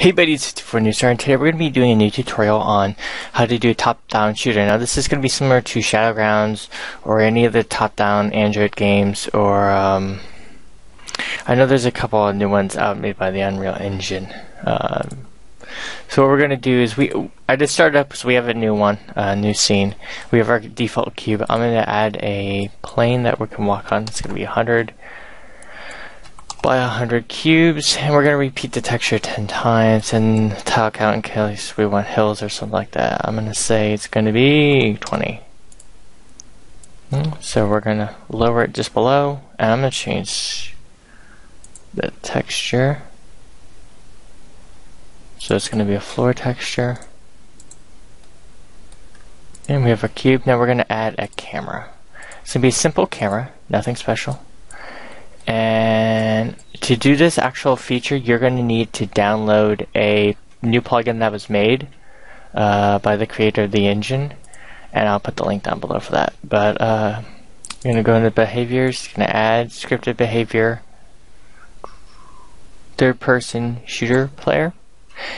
Hey buddies, it's for Newstar and today we're going to be doing a new tutorial on how to do a top-down shooter. Now this is going to be similar to Shadowgrounds or any of the top-down Android games or um, I know there's a couple of new ones out made by the Unreal Engine. Um, so what we're going to do is we I just started up so we have a new one, a new scene. We have our default cube. I'm going to add a plane that we can walk on. It's going to be 100 by 100 cubes and we're going to repeat the texture 10 times and tile count in case we want hills or something like that. I'm going to say it's going to be 20. Hmm, so we're going to lower it just below and I'm going to change the texture. So it's going to be a floor texture. And we have a cube. Now we're going to add a camera. It's going to be a simple camera, nothing special. And to do this actual feature, you're going to need to download a new plugin that was made uh, by the creator of the engine. And I'll put the link down below for that. But uh, you're going to go into behaviors, going to add scripted behavior, third person shooter player.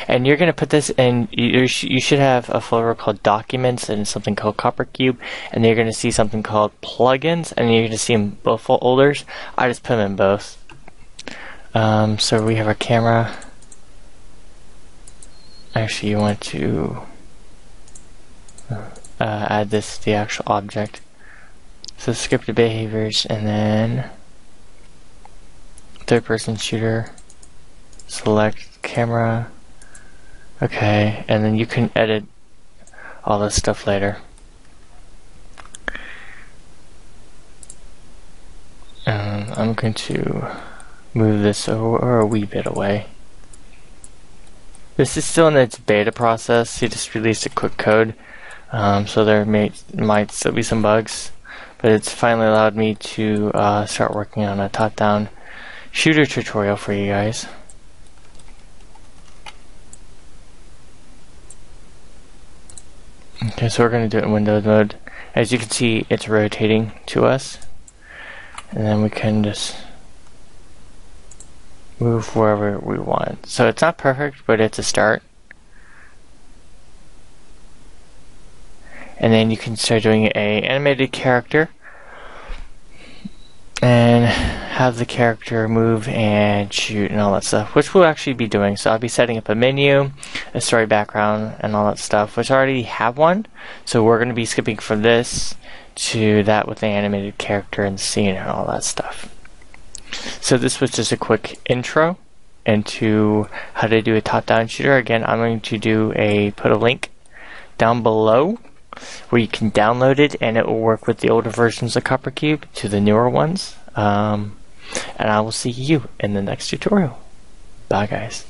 And you're going to put this in, you, you should have a folder called documents and something called CopperCube. And you're going to see something called plugins. And you're going to see them both folders. I just put them in both. Um, so we have our camera. Actually, you want to uh, add this to the actual object. So scripted behaviors and then third person shooter. Select camera Okay, and then you can edit all this stuff later. Um, I'm going to move this over a wee bit away. This is still in its beta process. He just released a quick code, um, so there may might still be some bugs, but it's finally allowed me to uh, start working on a top-down shooter tutorial for you guys. Okay, so we're going to do it in Windows mode. As you can see, it's rotating to us. And then we can just move wherever we want. So it's not perfect, but it's a start. And then you can start doing a animated character and have the character move and shoot and all that stuff, which we'll actually be doing. So I'll be setting up a menu, a story background, and all that stuff, which I already have one. So we're going to be skipping from this to that with the animated character and scene and all that stuff. So this was just a quick intro into how to do a top-down shooter. Again, I'm going to do a put a link down below where you can download it and it will work with the older versions of CopperCube to the newer ones. Um, and I will see you in the next tutorial. Bye guys.